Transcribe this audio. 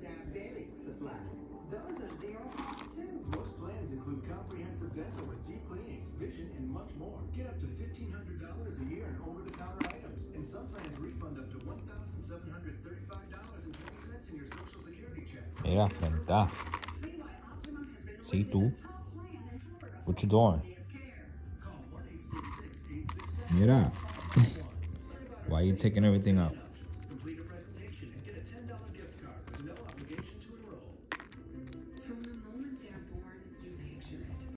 diabetic supplies. Those are zero cost too. Most plans include comprehensive dental with deep cleanings, vision, and much more. Get up to $1,500 a year in over-the-counter items, and some plans refund up to $1,735.20 in your Social Security check. Yeah, verdad. See tú. What you doing? Mira. Why are you taking everything up?